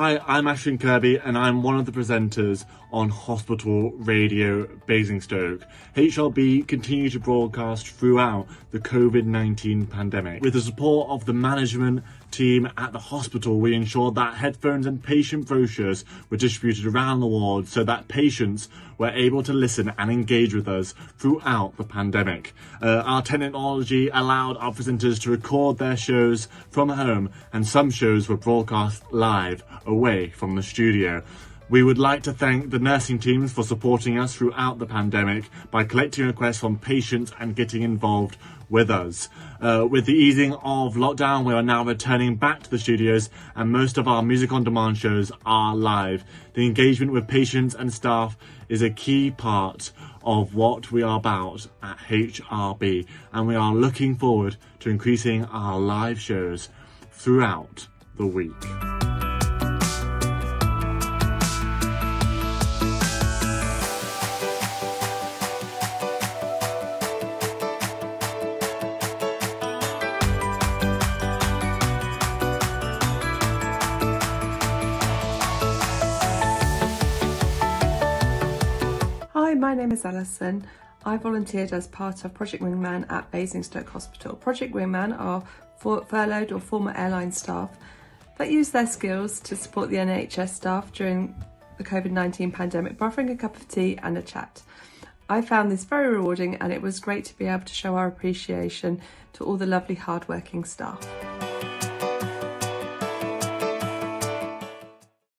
Hi, I'm Ashton Kirby and I'm one of the presenters on Hospital Radio Basingstoke. HRB continue to broadcast throughout the COVID-19 pandemic. With the support of the management team at the hospital, we ensured that headphones and patient brochures were distributed around the ward so that patients were able to listen and engage with us throughout the pandemic. Uh, our technology allowed our presenters to record their shows from home and some shows were broadcast live away from the studio. We would like to thank the nursing teams for supporting us throughout the pandemic by collecting requests from patients and getting involved with us. Uh, with the easing of lockdown, we are now returning back to the studios and most of our music on demand shows are live. The engagement with patients and staff is a key part of what we are about at HRB and we are looking forward to increasing our live shows throughout the week. My name is Alison. I volunteered as part of Project Wingman at Basingstoke Hospital. Project Wingman are for furloughed or former airline staff that use their skills to support the NHS staff during the COVID-19 pandemic by offering a cup of tea and a chat. I found this very rewarding and it was great to be able to show our appreciation to all the lovely hardworking staff.